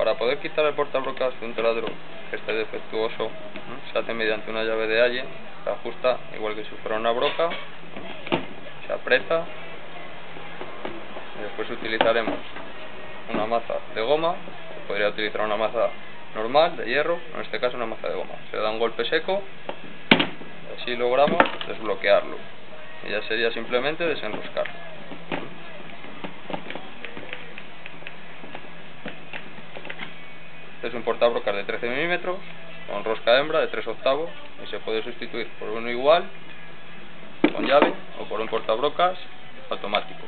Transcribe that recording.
Para poder quitar el portabrocas de un taladro que esté defectuoso, se hace mediante una llave de alle, se ajusta igual que si fuera una broca, se aprieta, y después utilizaremos una maza de goma, podría utilizar una maza normal, de hierro, en este caso una maza de goma. Se da un golpe seco, y así logramos desbloquearlo. Y ya sería simplemente desenroscarlo. Es un portabrocas de 13 milímetros, con rosca hembra de 3 octavos, y se puede sustituir por uno igual, con llave, o por un portabrocas automático.